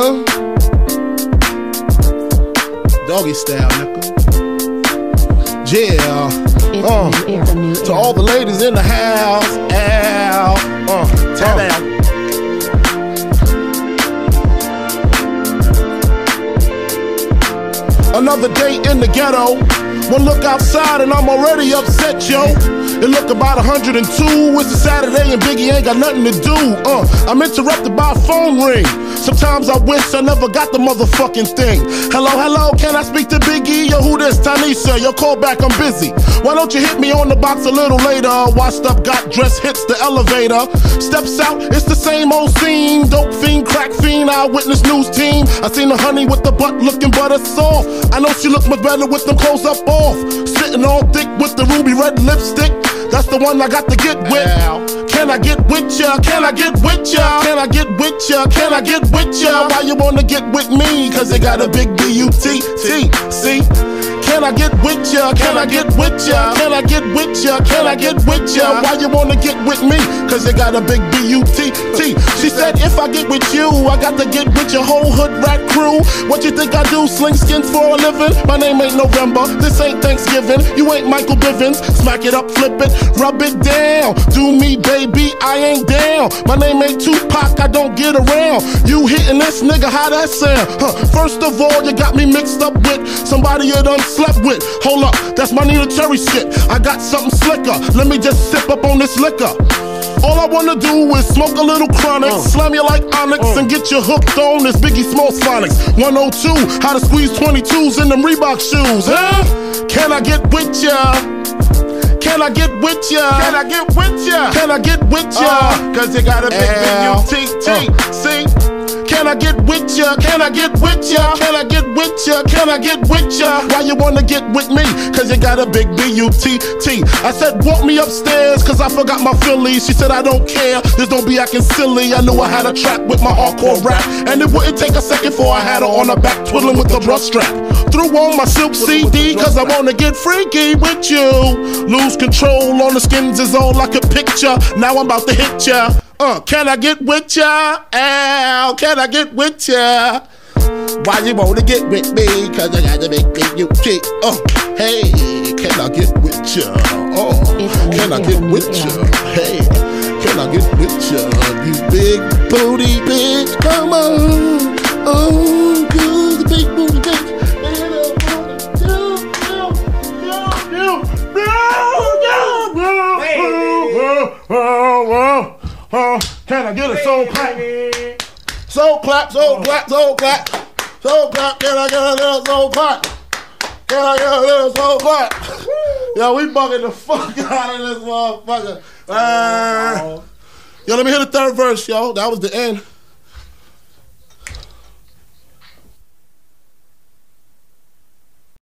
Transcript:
Huh? Doggy style, nigga. Yeah. Uh, to all the ladies in the house, Al. Uh, tell uh. Another day in the ghetto. One look outside and I'm already upset, yo. It look about 102. It's a Saturday and Biggie ain't got nothing to do. Uh, I'm interrupted by a phone ring. Sometimes I wish I never got the motherfucking thing. Hello, hello, can I speak to Biggie? Yo, who this? Tanisha, yo, call back, I'm busy. Why don't you hit me on the box a little later? Washed up, got dressed, hits the elevator. Steps out, it's the same old scene. Dope crack eyewitness news team. I seen the honey with the butt looking butter soft. I know she look much better with them clothes up off. Sitting all thick with the ruby red lipstick. That's the one I got to get with. Can I get with ya? Can I get with ya? Can I get with ya? Can I get with ya? Why you wanna get with me? Cause it got a big see? Can I get with ya? Can I get with ya? Can I get with ya? Can I get with ya? Why you wanna get with me? Cause you got a big B-U-T-T. She said if I get with you, I got to get crew. What you think I do? Sling skins for a living? My name ain't November. This ain't Thanksgiving. You ain't Michael Bivins. Smack it up, flip it, rub it down. Do me, baby, I ain't down. My name ain't Tupac, I don't get around. You hitting this nigga, how that sound? Huh. First of all, you got me mixed up with somebody you done slept with. Hold up, that's my Neneh Cherry shit. I got something slicker. Let me just sip up on this liquor. All I wanna do is smoke a little chronic, uh, slam you like Onyx, uh, and get you hooked on this Biggie Small Sonics. 102, how to squeeze 22s in them Reebok shoes, huh? Can I get with ya? Can I get with ya? Can I get with ya? Can I get with ya? Uh, Cause you got a big B-U-T-T, uh, see? Can I get with ya? Can I get with ya? Can I get with ya? Can I get with ya? Why you wanna get with me? Cause you got a big B-U-T-T. I said, walk me upstairs, cause I forgot my Phillies. She said, I don't care, just don't be acting silly. I knew I had a track with my hardcore rap. And it wouldn't take a second before I had her on her back, twiddling with the brush strap. Threw on my silk CD, cause I wanna get freaky with you. Lose control on the skins is all I could picture. Now I'm about to hit ya. Uh, can I get with ya? Al, can I get with ya? Why you wanna get with me? Cause I gotta make me you kick. Oh, hey, can I get with ya? Oh, can I get with ya? Hey, can I get with ya? You big booty bitch, come on. Oh, you the big booty bitch. Oh, uh, can I get a soul clap? Soul clap, soul clap, soul clap. Soul clap, can I get a little soul clap? Can I get a little soul clap? Yo, we bugging the fuck out of this motherfucker. Uh, yo, let me hear the third verse, yo. That was the end.